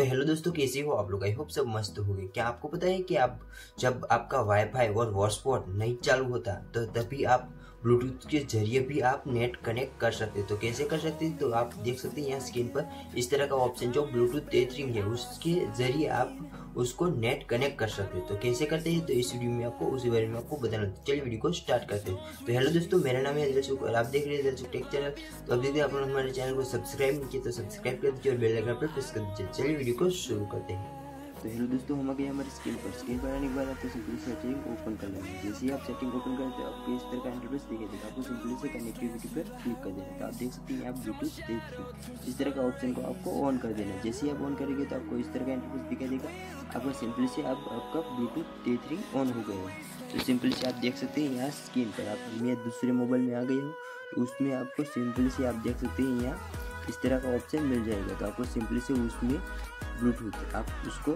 तो हेलो दोस्तों, कैसे हो आप लोग? आई होप सब मस्त हो गए। क्या आपको पता है कि आप जब आपका वाईफाई और हॉटस्पॉट नहीं चालू होता तो तभी आप ब्लूटूथ के ज़रिए भी आप नेट कनेक्ट कर सकते तो कैसे कर सकते हैं? तो आप देख सकते हैं यहाँ स्क्रीन पर इस तरह का ऑप्शन जो ब्लूटूथ टेथरिंग है, उसके ज़रिए आप उसको नेट कनेक्ट कर सकते हैं। तो कैसे करते हैं? तो इस वीडियो में आपको, उसी बारे में आपको बताना चलिए वीडियो को स्टार्ट करते हैं। तो हेलो दोस्तों, मेरा नाम है दर्शक और आप देख रहे हैं दर्शक टेक चैनल तो अब देखिए आप लोग हमारे चैनल को सब्सक्राइब नहीं किया तो सब्सक्राइब कर दीजिए और बेल आइकन पर प्रेस कर दीजिए। चलिए वीडियो को शुरू करते हैं। तो हेलो दोस्तों, हम आ गए हमारे स्क्रीन पर। स्क्रीन पर आने के बाद आपको सिंपली सेटिंग ओपन कर लेंगे जैसे ही आप सेटिंग ओपन करें तो आपको इस तरह का इंटरफेस दिखाई देगा। आपको सिंपली से कनेक्टिविटी पर क्लिक कर देना तो आप देख सकते हैं, आप ब्लूटूथ थ्री इस तरह का ऑप्शन को आपको ऑन कर देना जैसे ही आप ऑन करेंगे तो आपको इस तरह का इंटरफेस दिखाई देगा। आपको सिंपली से आप, आपका ब्लूटूथ डे थ्री ऑन हो गया है। तो सिंपली से आप देख सकते हैं यहाँ स्क्रीन पर आप मैं दूसरे मोबाइल में आ गई हूँ। तो उसमें आपको सिंपली से आप देख सकते हैं यहाँ इस तरह का ऑप्शन मिल जाएगा। तो आपको सिंपली से उसमें ब्लूटूथ आप उसको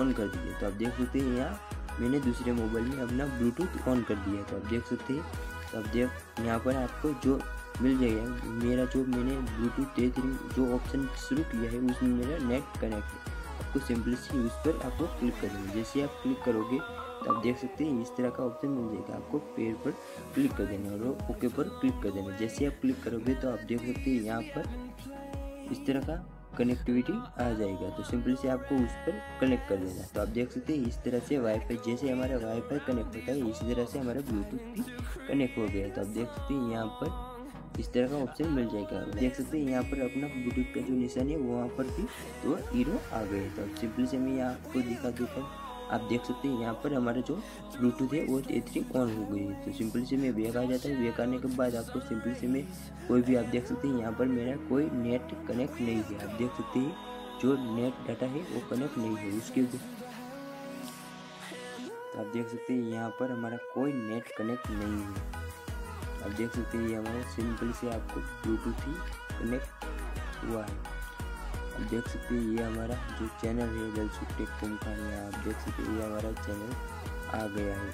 ऑन कर दीजिए। तो आप देख सकते हैं यहाँ मैंने दूसरे मोबाइल में अपना ब्लूटूथ ऑन कर दिया तो आप देख सकते हैं तो आप देख यहाँ पर आपको जो मिल जाएगा, मेरा जो मैंने ब्लूटूथ डे थ्री जो ऑप्शन शुरू किया है, उसमें मेरा नेट कनेक्ट है। आपको सिंपली से उस पर आपको क्लिक कर देना जैसे आप क्लिक करोगे तो आप देख सकते हैं, इस तरह का ऑप्शन मिल जाएगा आपको पेड़ पर क्लिक कर देना और ओके पर क्लिक कर देना। जैसे आप क्लिक करोगे तो आप देख सकते हैं, यहाँ पर इस तरह का कनेक्टिविटी आ जाएगा। तो सिंपली से आपको उस पर कनेक्ट कर देना तो आप देख सकते हैं, इस तरह से वाईफाई जैसे हमारा वाईफाई कनेक्ट होता है, इसी तरह से हमारा ब्लूटूथ भी कनेक्ट हो गया तो आप देख सकते हैं, यहाँ पर इस तरह का ऑप्शन मिल जाएगा। देख सकते हैं, यहाँ पर अपना ब्लूटूथ का जो निशान है, वहाँ पर भी तो हीरो आ गए तो सिंपली से मैं यहाँ आपको दिखा देता हूँ। आप देख सकते हैं यहाँ पर हमारा जो ब्लूटूथ है, वो ए थ्री ऑन हो गई है। तो सिंपली से मैं बैक आ जाता हूँ। बैक आने के बाद आपको सिंपली से मैं कोई भी आप देख सकते हैं, यहाँ पर मेरा कोई नेट कनेक्ट नहीं है। आप देख सकते हैं, जो नेट डाटा है, वो कनेक्ट नहीं है उसके तो आप देख सकते हैं, यहाँ पर हमारा कोई नेट कनेक्ट नहीं है। आप देख सकते हैं ये हमारा सिंपल से आपको ब्लूटूथ ही कनेक्ट हुआ है। देख सकते हैं, ये हमारा जो चैनल है दलसुख टेक कॉम का आप देख सकते हैं, ये हमारा चैनल आ गया है।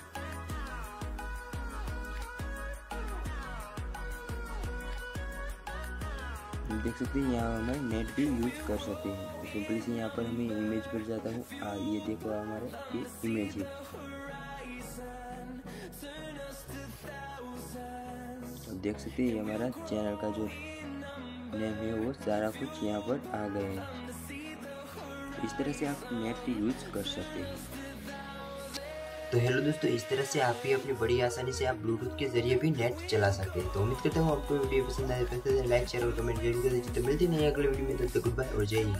देख सकते हैं, यहाँ हमें नेट भी यूज़ कर सकते हैं। सिंपली से यहाँ पर हमें इमेज पर जाता हूँ। ये देखो हमारा, ये इमेज है। देख सकते हैं, ये हमारा चैनल का जो नेम में वो सारा कुछ यहाँ पर आ गए हैं। इस तरह से आप नेट यूज़ कर सकते हैं। तो हेलो दोस्तों, इस तरह से आप भी अपनी बड़ी आसानी से आप ब्लूटूथ के ज़रिए भी नेट चला सकते हैं। तो उम्मीद करते हूँ आपको वीडियो पसंद आए तो लाइक शेयर और कमेंट ज़रूर कर दीजिए। तो मिलते नहीं अगले वीडियो में। तब तक गुड बाय और जय हिंद।